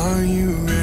Are you ready?